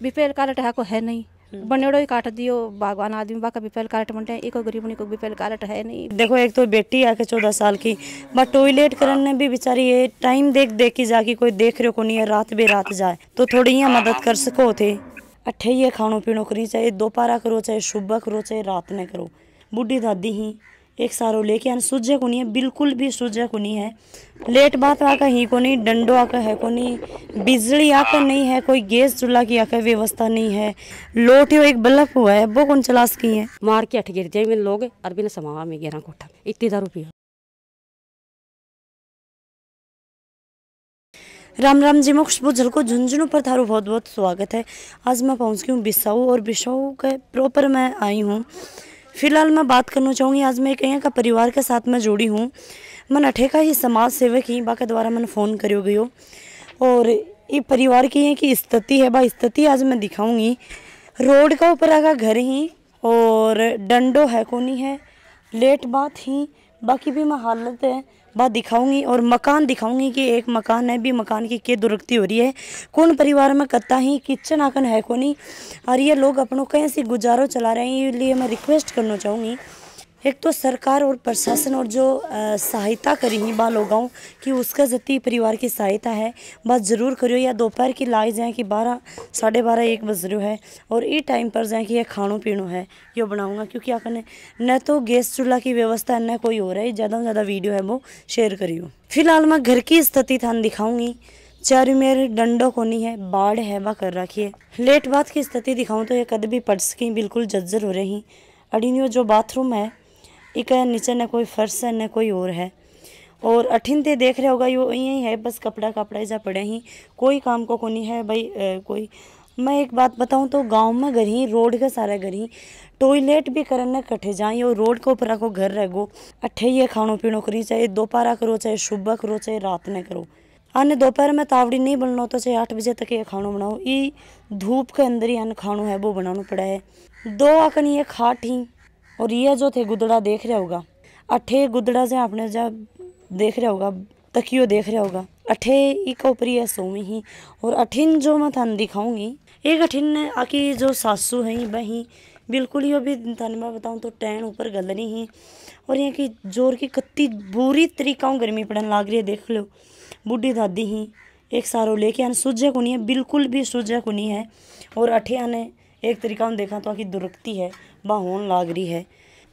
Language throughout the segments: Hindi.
बीपीएल कार्ड है को है नहीं। बनेड़ो ही काट दियो भगवान आदमी बाका बीपीएल कार्ड बनते हैं इको गरीब को बीपीएल कार्ड है नहीं। देखो एक तो बेटी आके चौदह साल की बट टॉयलेट करने भी बेचारी ये टाइम देख देख के जाके कोई देख रहे को नहीं है रात बे रात जाए तो थोड़ी यहाँ मदद कर सको थे। अठे ये खानो पीनो करी चाहे दोपहरा करो चाहे सुबह करो चाहे रात में करो। बूढ़ी दादी ही। एक सारो लेके आन सूझे को नहीं है बिल्कुल भी सूझे को नहीं है। लेट बात आका ही को नहीं डंडो आका है को नहीं बिजली आका नहीं है कोई गैस चूल्हा की आकर व्यवस्था नहीं है। लोट एक बल्ब हुआ है वो कौन चला सकी है? मार के अठ गिर जाए मेरे लोग और बिना समावा में गिरा कोठा। इतनी दारू पिया। राम राम जी मैं खुशबू झलको झुंझुनू पर थारू बहुत बहुत स्वागत है। आज मैं पहुँच गई हूँ बिसाऊ और बिसाऊ के प्रॉपर मैं आई हूँ। फ़िलहाल मैं बात करना चाहूँगी, आज मैं एक यहाँ का परिवार के साथ मैं जुड़ी हूँ। मन अठे का ही समाज सेवक ही, बाके द्वारा मैंने फ़ोन करो हो और ये परिवार की है कि स्थिति है, बा स्थिति आज मैं दिखाऊँगी। रोड का ऊपर आगा घर ही, और डंडो है, कोनी है, लेट बात ही, बाकी भी मैं हालत है। बात दिखाऊँगी और मकान दिखाऊँगी कि एक मकान है भी मकान की क्या दुरुक्ति हो रही है। कौन परिवार में कत्ता ही, किचन आकन है को नहीं और ये लोग अपनों कहीं से गुजारो चला रहे हैं इसलिए मैं रिक्वेस्ट करना चाहूँगी। एक तो सरकार और प्रशासन और जो सहायता करी ही बा लोगों कि उसका जति परिवार की सहायता है। बात ज़रूर करियो, या दोपहर की लाई जाए कि बारह, साढ़े बारह, एक बज रो है। और ये टाइम पर जाए कि ये खानो पीनो है, यो बनाऊँगा, क्योंकि आखने न तो गैस चूल्हा की व्यवस्था, न कोई हो रहा है। ज़्यादा से ज़्यादा वीडियो है वो शेयर करियो। फ़िलहाल मैं घर की स्थिति थान दिखाऊँगी। चारों मेरे डंडो को नहीं है, बाढ़ है वह कर रखी है। लेट बात की स्थिति दिखाऊँ तो ये कद भी पड़ सकी, बिल्कुल जज्जर हो रही। अड़िनियो जो बाथरूम है एक नीचे न कोई फर्श है न कोई और है। और अठिन ते देख रहे होगा यो यही है बस कपड़ा कपड़ा जा पड़े ही। कोई काम को कोनी है भाई अ, कोई। मैं एक बात बताऊँ तो गाँव में घर ही रोड का सारा घर ही। टॉयलेट भी करने कट्ठे जाए और रोड के ऊपर को घर रहो अठे ये खानो पीनो करी चाहे दोपहरा करो चाहे सुबह करो चाहे रात में करो। आने दोपहर में तावड़ी नहीं बनना तो चाहे आठ बजे तक ये खानो बनाओ। ये धूप के अंदर ही अन्न खानो है वो बनाना पड़ा है। दो आकन ये खाट ही और ये जो थे गुदड़ा देख रहा होगा। अठे गुदड़ा से आपने जब देख रहा होगा, तकियो देख रहा होगा। अठे एक ऊपरी है सोमी ही। और अठिन जो मैं थान दिखाऊँगी, एक अठिन ने आकी जो सासू है वही बिल्कुल ही अभी थाने मैं बताऊँ तो टैन ऊपर गलनी ही। और यहाँ की ज़ोर की कत्ती बुरी तरीका गर्मी पड़न लाग रही है, देख लो। बूढ़ी दादी ही, एक सारो लेके आने सूझे को नहीं है, बिल्कुल भी सूझे को नहीं है। और अठे आने एक तरीका देखा तो आकी दुरुक्ति है। बा होन लाग रही है।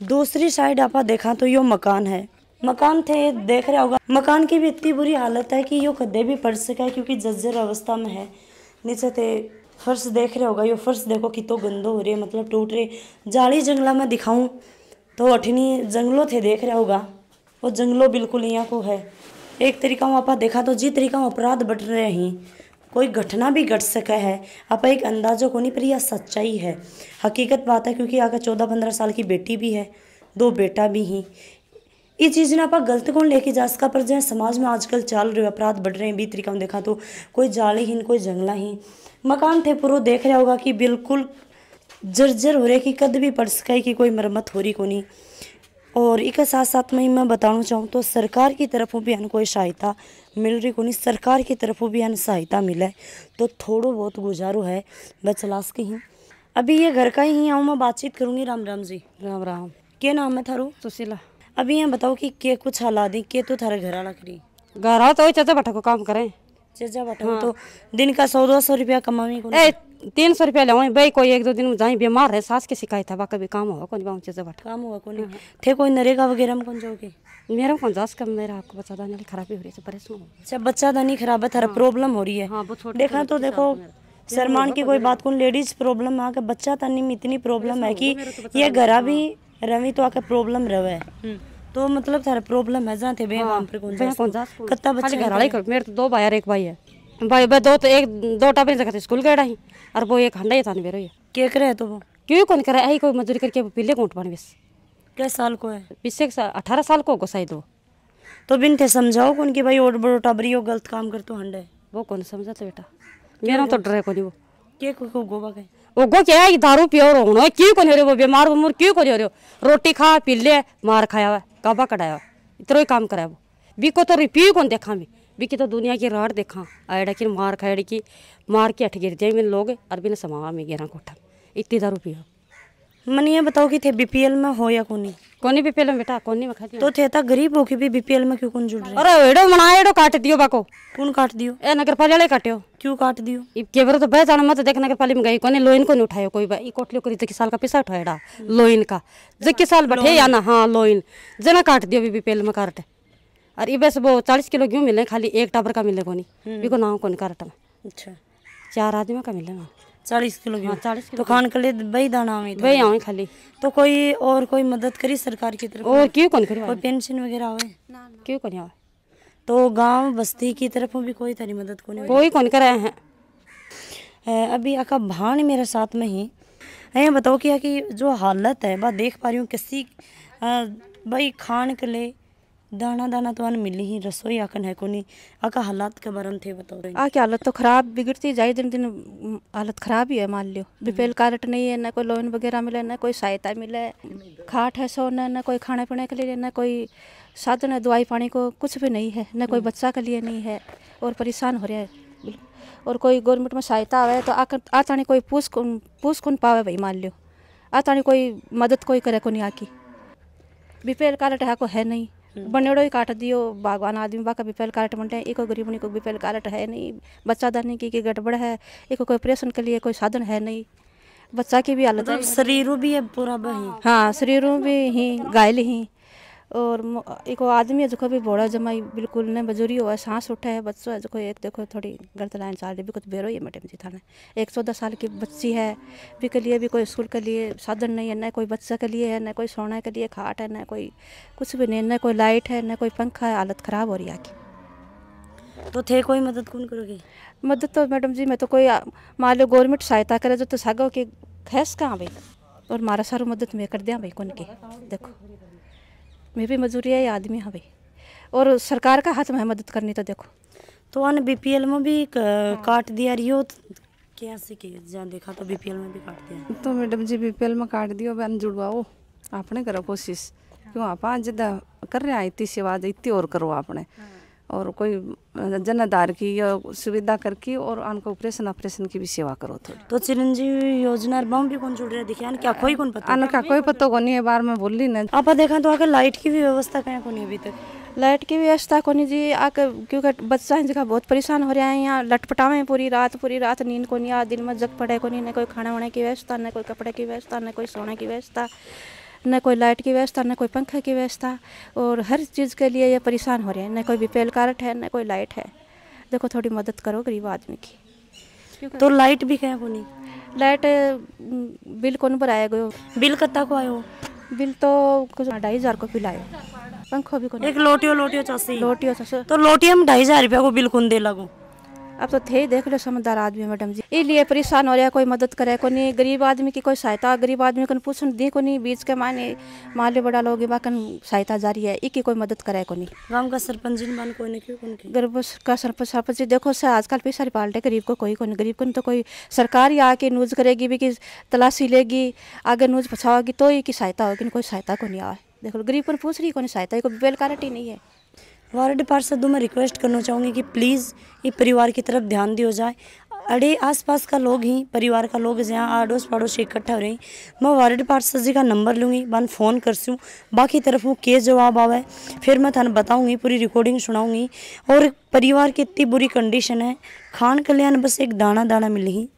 दूसरी साइड आप देखा तो यो मकान है। मकान थे, देख रहा होगा। मकान की भी इतनी बुरी हालत है कि यो कदे भी पड़ सका है क्योंकि जर्जर अवस्था में है। नीचे थे, फर्श देख रहे होगा। यो फर्श देखो कि तो गंदो हो रही है मतलब टूट रहे जाली जंगला में दिखाऊँ तो अठनी जंगलों थे, देख रहा होगा। वो जंगलों बिल्कुल यहाँ को है। एक तरीका आप देखा तो जी तरीका अपराध बढ़ रहे हैं। कोई घटना भी घट सका है, आप एक अंदाजो को नहीं, पर यह सच्चाई है। हकीकत बात है, क्योंकि आगे चौदह पंद्रह साल की बेटी भी है, दो बेटा भी ही। ये चीज़ ना आप गलत कौन लेके जा सका, पर जहाँ समाज में आजकल चल रहे अपराध बढ़ रहे हैं बी तरीका देखा तो कोई जालीहीन कोई जंगला जंगलाहीन मकान थे, पूरा देख रहा होगा कि बिल्कुल जर्जर हो रहे कि कद भी पड़ सका कि कोई मरम्मत हो रही को नहीं और एक साथ साथ में मैं बताना चाहूँ तो सरकार की तरफों भी हमें कोई सहायता मिल रही को नहीं सरकार की तरफ़ भी हमें सहायता मिले तो थोड़ो बहुत गुजारो है। वह चला के ही। अभी ये घर का ही आऊँ मैं बातचीत करूँगी। राम राम जी। राम राम। क्या नाम है थारू? सुशीला। अभी यहाँ बताओ कि के कुछ हाला दी के तो थारे घर आला करी? घर आओ तो चाचा भट्टा को काम करें। चचा भट्टा हाँ। तो दिन का सौ दो सौ रुपया कमावी को तीन सौ रुपया ले भाई कोई एक दो दिन जाए बीमार है सास के शिकायत है बा कभी काम होगा कौन बाहू चाचा भट्टा काम हुआ को नहीं। थे कोई नरेगा वगैरह में कौन जाओगे? मेरा कौन जास कम मेरा आपको बता दाने खराबी हो रही है परेशान अच्छा बच्चा दानी खराब है थारा प्रॉब्लम हो रही है। हाँ देखा तो देखो शर्मान की कोई बात कौन लेडीज़ प्रॉब्लम है कि बच्चा तनी में इतनी प्रॉब्लम है कि ये घरा भी रवि तो आके प्रॉब्लम रवे। है तो मतलब थारा प्रॉब्लम है जहाँ थे बे काम पर कौन कौन जा कत्ता बच्चा घर वाला। ही मेरे तो दो भाई एक भाई है। भाई भाई दो तो एक दो टापे जगह स्कूल गए ही और वो एक हंडा ही था मेरे ये के करे तो वो क्यों कौन करे आई कोई मजदूरी करके वो पीले कोट बस क्या साल को है पीछे अठारह साल को गोसाई दो तो बिन थे समझाओ कौन की भाई और बड़ो टाबरी हो गलत काम कर तो हंडे वो कौन समझा तो बेटा मेरा तो डरे को नहीं वो के को को गोबा के वो गो क्या है दारू पियो रो होना क्यों कोनी हो रहे वो बीमार उमर क्यों कोनी हो हो रोटी खा पी ले मार खाया हुआ काबा कटाया हुआ इतना ही काम कराया वो बी को तो रिपी कौन देखा भी तो दुनिया की राड देखा। आयड़ा की मार खायड़ की मार के अठ गिर जाए मेरे लोग और बिना समा में गिरा कोठा। इतनी दारू पियो मन ये बताओ कि थे बीपीएल में हो या कोनी? कोनी भी पहले बेटा कोनी में खाती तो थे ता गरीब हो के भी बीपीएल में क्यों कौन जुड़ रहे? अरे एडो मना एडो काट दियो बाको। कौन काट दियो? ए नगर पालिका काट्यो। क्यों काट दियो? ई केवरो तो बेचाना मत देख नगर पालिका में गई। कोने लोइन को नहीं उठायो कोई बा ई कोटलियो करी जकी साल का पैसा उठाएड़ा लोइन का। जकी साल बैठे या ना हाँ लोइन। जना काट दियो बीबी पेल में काट। और ई बस वो चालीस किलो क्यों मिले? खाली एक टाबर का मिले कोनी। बिको नाम कोनी काट में अच्छा। चार आदमी का मिले ना चालीस किलो हाँ की चालीस तो खान के लिए वही दाना में वही आवे खाली। तो कोई और कोई मदद करी सरकार की तरफ़? और क्यों कौन करी कोई पेंशन वगैरह आवे? क्यों कौन आवे? तो गाँव बस्ती की तरफ़ भी कोई तारी मदद को नहीं कोई कोनी करे हैं। है अभी आका भाण मेरे साथ में ही। ये बताओ कि कि जो हालत है बा देख पा रही हूँ किसी भाई खान के लिए दाना दाना तो मिली ही रसोई आकन है कोनी। आका हालात के बारे में थे बताओ रही। आ की हालत तो खराब बिगड़ती जाए दिन दिन हालत खराब ही है मान लियो। बीपीएल कार्ड नहीं है ना कोई लोन वगैरह मिले ना कोई सहायता मिले। खाट है सो ना ना कोई खाने पीने के लिए ना कोई साधन है दवाई पानी को कुछ भी नहीं है ना कोई बच्चा के लिए नहीं है और परेशान हो रहा है। और कोई गवर्नमेंट में सहायता आवे तो आकर आतानी कोई पूछ कौन पूछ कौन पावे भाई मान लियो। आतानी कोई मदद कोई करे को नहीं आकी। बीपीएल कार्ड है को है नहीं। बनेड़ो ही काट दियो बागवान आदमी बाका बीपेल कार्ड बनते एको गरीब को बीपेल कार्ड है नहीं बच्चा दानी की, की गड़बड़ है एक कोई ऑपरेशन के लिए कोई साधन है नहीं बच्चा की भी हालत है। मतलब शरीरों भी है पूरा बही। हाँ शरीरों भी ही घायल ही। और एको आदमी है जो भी बोड़ा जमाई बिल्कुल ने बजुरी हुआ सांस उठा है बच्चों है जो एक देखो थोड़ी गलत लाइन चाल रही भी कुछ बेरो ही है मैडम जी थाने। एक चौदह साल की बच्ची है भी के लिए भी कोई स्कूल के लिए साधन नहीं है न कोई बच्चा के लिए है न कोई सोने के लिए खाट है न कोई कुछ भी नहीं न कोई लाइट है न कोई पंखा है हालत ख़राब हो रही है तो थे कोई मदद कौन करोगे? मदद तो मैडम जी मैं तो कोई मान लो गवर्नमेंट सहायता करे जो तो सागो कि खैस कहाँ भाई? और मारा सारू मदद मैं कर दिया भाई कौन की देखो। मैं भी मजदूरी है आदमी हाँ भाई। और सरकार का हाथ में है मदद करनी तो देखो। तो अन बीपीएल में भी काट दिया रही हो कैसे के जहाँ देखा तो बीपीएल में भी काट दिया। तो मैडम जी बीपीएल में काट दियो बहन जुड़वाओ आपने करो कोशिश। क्यों आप जिदा कर रहे हैं इतनी सेवा इतनी और करो आपने। और कोई जनदार की या सुविधा करके और उनको ऑपरेशन ऑपरेशन की भी सेवा करो थोड़ी। तो चिरंजीवी योजना बम भी कौन जुड़ रहा दिखा क्या कोई कौन पता अन्न का कोई पता को नहीं है बार में बोली ना। आप देखा तो आकर लाइट की भी व्यवस्था कहीं को नहीं अभी तक? लाइट की व्यवस्था को नहीं जी? आकर क्योंकि बच्चा है जगह बहुत परेशान हो रहा है यहाँ लटपटावे हैं पूरी रात पूरी रात नींद को नहीं आ दिन में जग पड़े को नहीं न कोई खाना वाने की व्यवस्था न कोई कपड़े की व्यवस्था न कोई सोने की व्यवस्था। न कोई लाइट की व्यवस्था न कोई पंखे की व्यवस्था और हर चीज़ के लिए ये परेशान हो रहे हैं। न कोई बीपीएल कार्ड है न कोई लाइट है। देखो थोड़ी मदद करो गरीब आदमी की। तो लाइट भी कहीं को लाइट बिल कौन भराया गयो बिल कत्ता को आयो? बिल तो कुछ ढाई हज़ार को बिल आयो पंखो भी कौन? एक लोटियो लोटियो चासी। रोटियों से तो लोटियो में ढाई हज़ार रुपया को बिल कौन दे लगो? अब तो थे ही देख लो समझदार आदमी मैडम जी। इसलिए परेशान हो रहा है कोई मदद करे को नहीं गरीब आदमी की कोई सहायता गरीब आदमी को पूछन दी को नहीं बीच के माने माले बड़ा लोग बाकन सहायता जारी है इकी कोई मदद करे को नहीं। गाँव का सरपंच बन कोई ने क्यों गरीब का सरपंच सरपंच जी देखो से आजकल पैसा पाल्टे गरीब को कोई को नहीं गरीब को नहीं तो कोई सरकार ही आके न्यूज़ करेगी भी कि तलाशी लेगी आगे न्यूज़ पछाओगी तो ही की सहायता होगी कोई सहायता को नहीं आए। देखो गरीब को पूछ रही को नहीं सहायता को बेल कारटी नहीं है। वार्ड पार्षदों, में रिक्वेस्ट करना चाहूँगी कि प्लीज़ ये परिवार की तरफ़ ध्यान दिया जाए। अड़े आसपास का लोग ही, परिवार का लोग जहाँ आड़ोस पड़ोस इकट्ठा हो रही मैं वार्ड पार्षद जी का नंबर लूँगी बन फ़ोन करसूँ बाकी तरफ़ वो के जवाब आवे, फिर मैं थाने बताऊँगी, पूरी रिकॉर्डिंग सुनाऊँगी। और परिवार की इतनी बुरी कंडीशन है, खान कल्याण बस एक दाना दाना मिली ही,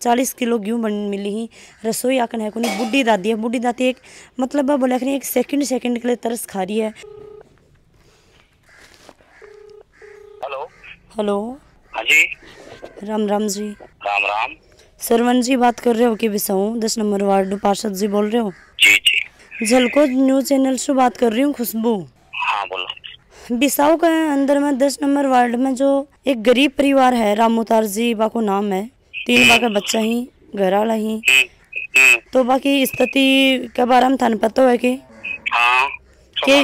चालीस किलो गेहूँ बन मिली ही, रसोई आकन है कोनी बुढ़ी दादी है बुढ़ी दादी एक मतलब बोला कि एक सेकंड सेकंड के लिए तरस खा रही है हेलो हेलो। हाँ जी। राम राम जी। राम राम। सरवन जी बात कर रहे हो कि बिसाऊ दस नंबर वार्ड पार्षद जी बोल रहे हो? जी जी। झलको न्यूज़ चैनल से बात कर रही हूँ खुशबू। हाँ बोलो। बिसाऊ के अंदर में दस नंबर वार्ड में जो एक गरीब परिवार है रामोतार जी बाको नाम है। तीन बा का बच्चा ही घर वाला ही। हम्म, हम्म, तो बाकी स्थिति के बारे में थाने पता है कि? हाँ के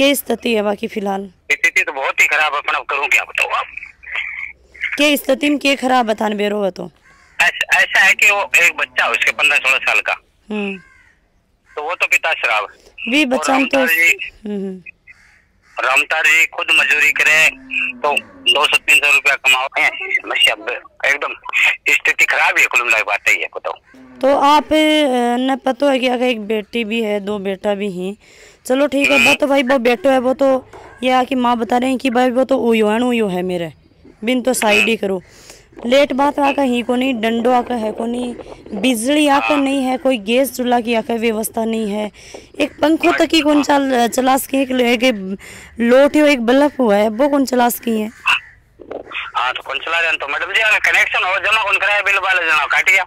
मालूम है। के स्थिति है बाकी फ़िलहाल? स्थिति तो बहुत ही खराब है पर करूँ क्या बताओ आप? के स्थिति में के खराब थाने बेरो है तो? ऐसा ऐसा है कि वो एक बच्चा है उसके पंद्रह सोलह साल का। हम्म। तो वो तो पिता शराब भी बच्चा तो हम्म हम्म। रामतार जी खुद मजदूरी करे तो दो सौ तीन सौ रूपया कमाओ। समस्या एकदम स्थिति खराब है कुल मिला बात है बताओ। तो आप न पता है कि अगर एक बेटी भी है दो बेटा भी हैं चलो ठीक है वो तो भाई वो बेटो है वो तो ये आके माँ बता रहे हैं कि भाई वो तो उयो है उयो है मेरे। बिन तो साइड ही करो। लेट बात आका ही को नहीं डंडो आका है को नहीं बिजली आका नहीं है कोई गैस चूल्हा की आका व्यवस्था नहीं है। एक पंखो तक ही कौन चल चला सके एक, एक लोटियो एक बल्ब हुआ है वो कौन चला सकी है? हाँ तो कौन चला रहे तो मैडम जी कनेक्शन हो जमा कौन कराया बिल वाले जना काट गया।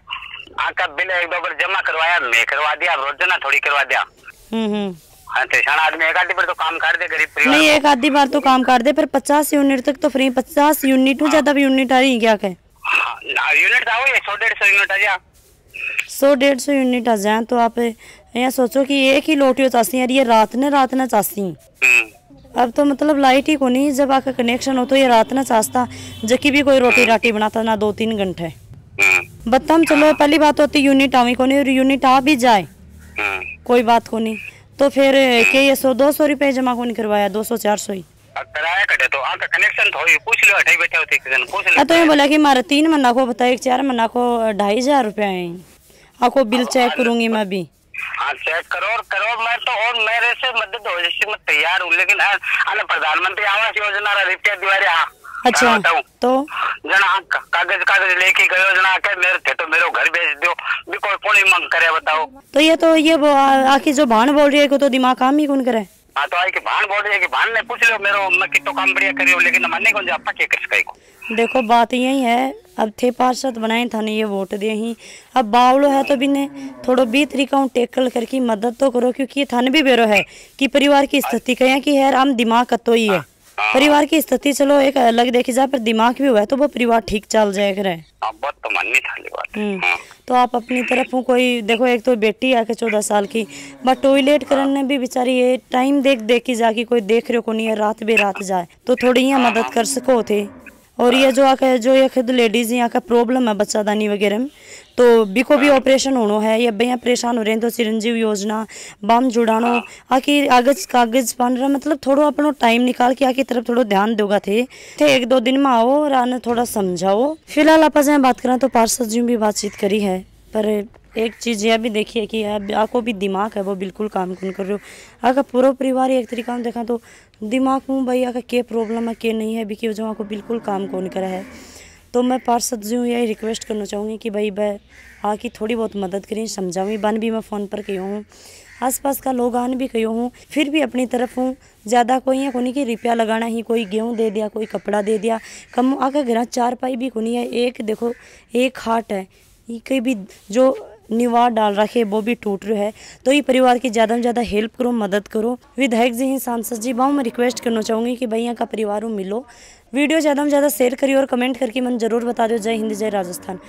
आपका बिल एक दो बार जमा करवाया मैं करवा दिया रोज़ाना थोड़ी करवा दिया। हम्म हम्म। हाँ तो तो काम कर दे गरीब नहीं एक आधी बार तो काम कर दे पर पचास यूनिट तक तो फ्री पचास यूनिट ज़्यादा भी यूनिट आ रही क्या कहे? हाँ, यूनिट आओ ये सौ डेढ़ सौ यूनिट आ जा। सौ डेढ़ सौ यूनिट आ जाए तो आप यहाँ सोचो कि एक ही लोटियो चासी है ये रात ने रात ने चासी हम्म, अब तो मतलब लाइट ही को नहीं जब आपका कनेक्शन हो तो ये रात ने चाहता जबकि भी कोई रोटी राटी बनाता ना दो तीन घंटे। हम्म, बत्तम चलो पहली बात होती यूनिट आवी को नहीं और यूनिट आ भी जाए। हम्म। कोई बात को नहीं तो फिर के ये सौ दो सौ रुपये जमा कौन करवाया दो सौ चार सौ ही। कराया कटे तो आपका कनेक्शन तो पूछ लो अठाई बैठे होते किसी पूछ लो। तो ये बोला कि मारा तीन महीना को बताया चार महीना को ढाई हज़ार रुपया है। आपको बिल चेक करूँगी मैं भी। हाँ चेक करो और करो मैं तो और मेरे से मदद हो जैसी मैं तैयार हूँ लेकिन आने प्रधानमंत्री आवास योजना रुपया हाँ। अच्छा तो? जना कागज़ कागज़ लेके गयो जना के मेरे थे तो मेरे घर भेज दो कौन मंग करे बताओ। तो ये तो ये वो आखिर जो भाण बोल रही है को तो दिमाग काम ही कौन करे? हाँ तो आई कि भान बोल रही है कि भान ने पूछ लो मेरो मैं कितो काम बढ़िया करियो लेकिन मानने कौन जापा के कर सकाई को। देखो बात यही है अब थे पार्षद बनाए था ने ये वोट दे ही। अब बावड़ो है तो बिने थोड़ो बी तरीका टेकल करके मदद तो करो क्योंकि ये थाने भी बेरो है कि परिवार की स्थिति कहें कि है आम दिमाग कतो ही है। परिवार की स्थिति चलो एक अलग देखी जाए पर दिमाग भी हुआ है तो वो परिवार ठीक चल जाए करे। हाँ बात तो माननी था बात। हम्म। हाँ। तो आप अपनी तरफ़ हूँ, कोई देखो, एक तो बेटी आके चौदह साल की, बट टॉयलेट करने भी बेचारी ये टाइम देख देख के जाके कोई देख रहे को नहीं है, रात बे रात जाए तो थोड़ी यहाँ मदद कर सको थे। और ये जो आके जो ये खुद लेडीज़ यहाँ का प्रॉब्लम है बच्चादानी वगैरह में तो बिको भी ऑपरेशन होनो है। या भैया परेशान हो रहे हैं तो चिरंजीव योजना, बम जुड़ानो आखिर कागज़ कागज़ बन रहा मतलब थोड़ा अपनो टाइम निकाल के आखिर तरफ़ थोड़ा ध्यान दोगा थे। थे, एक दो दिन में आओ और आने थोड़ा समझाओ। फ़िलहाल आप जहाँ बात करें तो पार्षद जी भी बातचीत करी है। पर एक चीज़ यह भी देखिए कि आपको भी दिमाग है, वो बिल्कुल काम कौन कर रहे हो। अगर पूरा परिवार एक तरीका में देखा तो दिमाग में भाई, अगर के प्रॉब्लम है के नहीं है भी कि जो आपको बिल्कुल काम कौन करा है। तो मैं पार्षद जी हूँ, यही रिक्वेस्ट करना चाहूँगी कि भाई वह आके थोड़ी बहुत मदद करें, समझाऊँ। बन भी मैं फ़ोन पर कही हूँ। आसपास का लोग आन भी कहो हूँ, फिर भी अपनी तरफ़ हूँ। ज़्यादा कोई है कोनी कि रुपया लगाना ही, कोई गेहूँ दे दिया, कोई कपड़ा दे दिया। कम आकर घर चार पाई भी कोनी है, एक देखो, एक हाट है। कहीं भी जो निवार डाल रखे वो भी टूट रहे है। तो ये परिवार की ज़्यादा से ज़्यादा हेल्प करो, मदद करो। विधायक जी हैं सांसद जी बाहू मैं रिक्वेस्ट करना चाहूँगी कि भाई यहाँ का परिवार मिलो। वीडियो ज़्यादा से ज़्यादा शेयर करिए और कमेंट करके मन ज़रूर बता दो जय हिंद, जय राजस्थान।